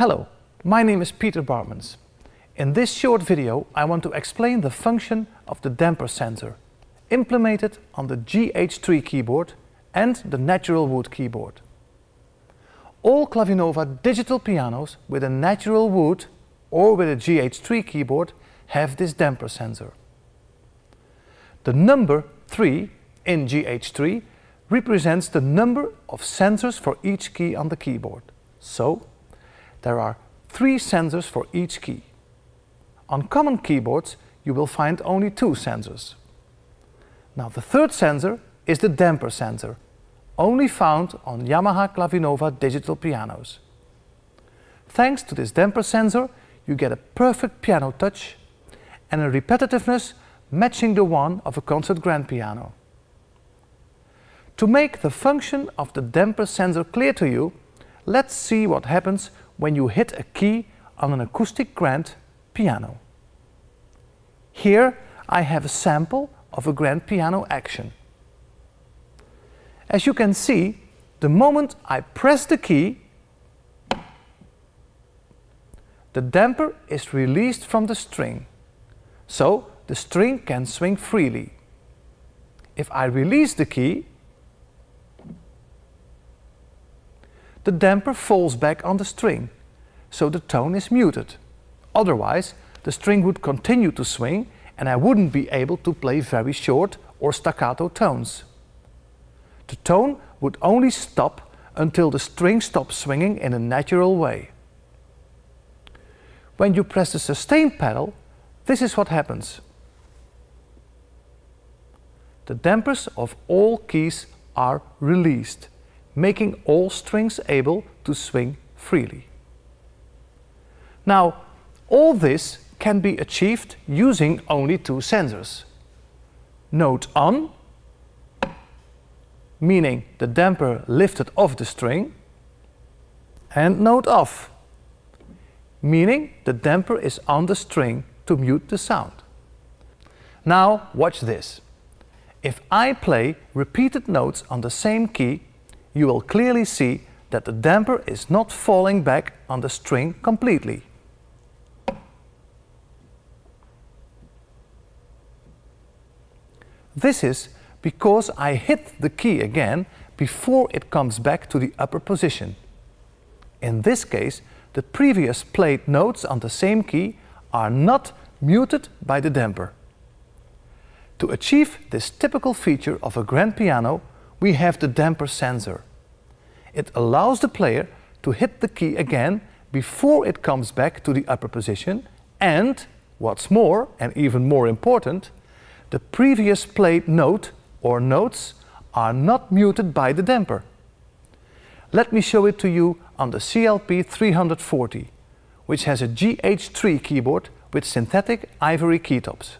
Hello, my name is Peter Bartmans. In this short video I want to explain the function of the damper sensor implemented on the GH3 keyboard and the natural wood keyboard. All Clavinova digital pianos with a natural wood or with a GH3 keyboard have this damper sensor. The number 3 in GH3 represents the number of sensors for each key on the keyboard. So, there are three sensors for each key. On common keyboards, you will find only two sensors. Now the third sensor is the damper sensor, only found on Yamaha Clavinova digital pianos. Thanks to this damper sensor, you get a perfect piano touch and a repetitiveness matching the one of a concert grand piano. To make the function of the damper sensor clear to you, let's see what happens when you hit a key on an acoustic grand piano. Here I have a sample of a grand piano action. As you can see, the moment I press the key, the damper is released from the string, so the string can swing freely. If I release the key, the damper falls back on the string, so the tone is muted. Otherwise, the string would continue to swing and I wouldn't be able to play very short or staccato tones. The tone would only stop until the string stops swinging in a natural way. When you press the sustain pedal, this is what happens. The dampers of all keys are released making all strings able to swing freely. Now, all this can be achieved using only two sensors. Note on, meaning the damper lifted off the string, and note off, meaning the damper is on the string to mute the sound. Now watch this. If I play repeated notes on the same key you will clearly see that the damper is not falling back on the string completely. This is because I hit the key again before it comes back to the upper position. In this case, the previous played notes on the same key are not muted by the damper. To achieve this typical feature of a grand piano, we have the damper sensor. It allows the player to hit the key again before it comes back to the upper position and, what's more, and even more important, the previous played note or notes are not muted by the damper. Let me show it to you on the CLP 340, which has a GH3 keyboard with synthetic ivory keytops.